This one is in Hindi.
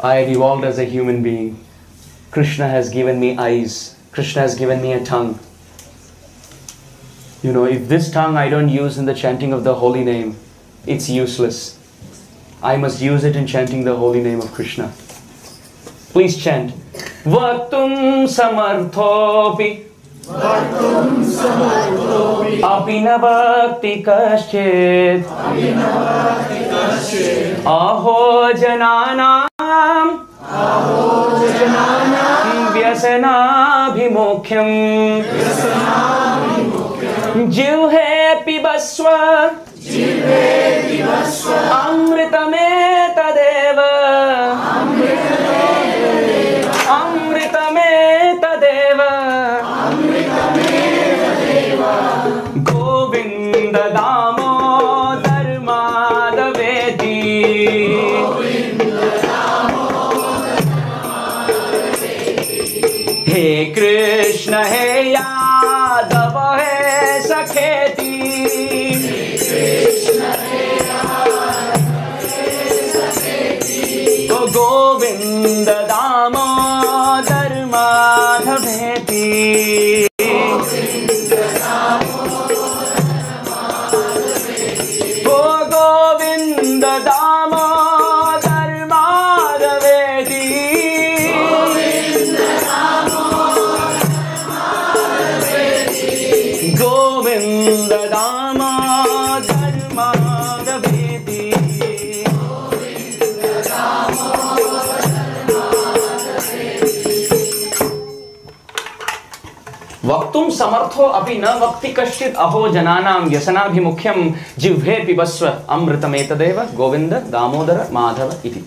I have evolved as a human being. Krishna has given me eyes. Krishna has given me a tongue. You know, if this tongue I don't use in the chanting of the holy name, it's useless. I must use it in chanting the holy name of Krishna. Please chant. Vartum samarthopi. Vartum samarthopi. Apinavakti kaschet. Apinavakti kaschet. Aho janana. व्यसनाभिमुख्यम् जिह्वे पिबस्व अमृतमे हे कृष्ण हे यादव हे सखेती। ओ गोविन्द दामोदर ओ गोविन्द दामोदर गोविन्द माधवेति वक्तुं समर्थो अपि न वक्ति कश्चित् अहो जनानां व्यसनाभिमुख्यं जिह्वे पिबस्व अमृतमेतदेव गोविन्द दामोदर माधव इति।